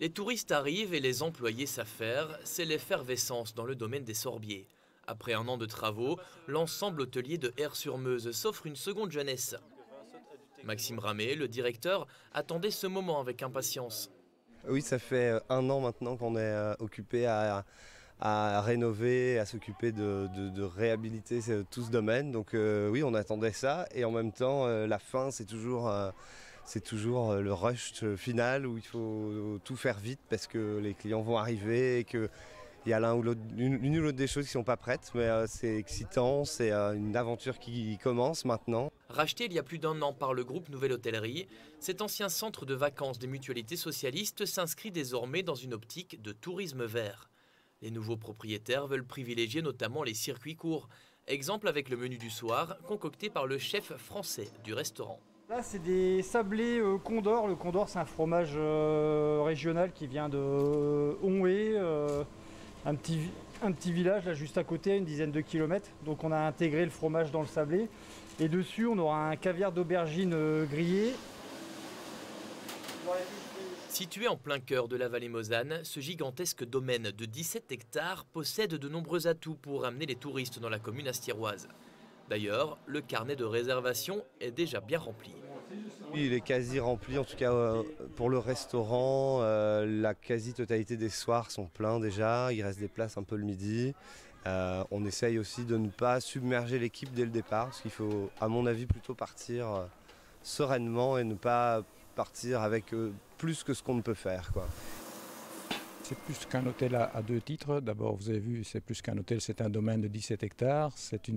Les touristes arrivent et les employés s'affairent, c'est l'effervescence dans le domaine des sorbiers. Après un an de travaux, l'ensemble hôtelier de Air-sur-Meuse s'offre une seconde jeunesse. Maxime Ramé, le directeur, attendait ce moment avec impatience. Oui, ça fait un an maintenant qu'on est euh, occupé à, rénover, à s'occuper de, réhabiliter tout ce domaine. Donc euh, oui, on attendait ça. Et en même temps, euh, la fin, c'est toujours, c'est toujours le rush final où il faut tout faire vite parce que les clients vont arriver et que il y a l'un ou l'autre, une, ou l'autre des choses qui ne sont pas prêtes, mais euh, c'est excitant, c'est euh, une aventure qui commence maintenant. Racheté il y a plus d'un an par le groupe Nouvelle Hôtellerie, cet ancien centre de vacances des mutualités socialistes s'inscrit désormais dans une optique de tourisme vert. Les nouveaux propriétaires veulent privilégier notamment les circuits courts, exemple avec le menu du soir concocté par le chef français du restaurant. Là, c'est des sablés euh, Condor. Le Condor, c'est un fromage régional qui vient de un petit, un petit village là juste à côté, une dizaine de kilomètres. Donc on a intégré le fromage dans le sablé. Et dessus, on aura un caviar d'aubergine euh, grillé. Situé en plein cœur de la vallée Mosane, ce gigantesque domaine de 17 hectares possède de nombreux atouts pour amener les touristes dans la commune astiroise. D'ailleurs, le carnet de réservation est déjà bien rempli. Il est quasi rempli, en tout cas euh, pour le restaurant. Euh, la quasi-totalité des soirs sont pleins déjà. Il reste des places un peu le midi. Euh, on essaye aussi de ne pas submerger l'équipe dès le départ, parce qu'il faut, à mon avis, plutôt partir sereinement et ne pas partir avec plus que ce qu'on ne peut faire. C'est plus qu'un hôtel à, deux titres. D'abord, vous avez vu, c'est plus qu'un hôtel, c'est un domaine de 17 hectares, c'est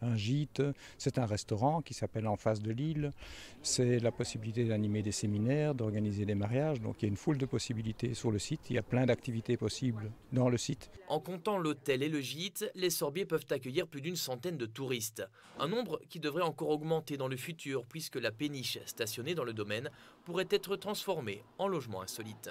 un gîte, c'est un restaurant qui s'appelle En face de l'île, c'est la possibilité d'animer des séminaires, d'organiser des mariages. Donc il y a une foule de possibilités sur le site, il y a plein d'activités possibles dans le site. En comptant l'hôtel et le gîte, les Sorbiers peuvent accueillir plus d'une centaine de touristes. Un nombre qui devrait encore augmenter dans le futur puisque la péniche stationnée dans le domaine pourrait être transformée en logement insolite.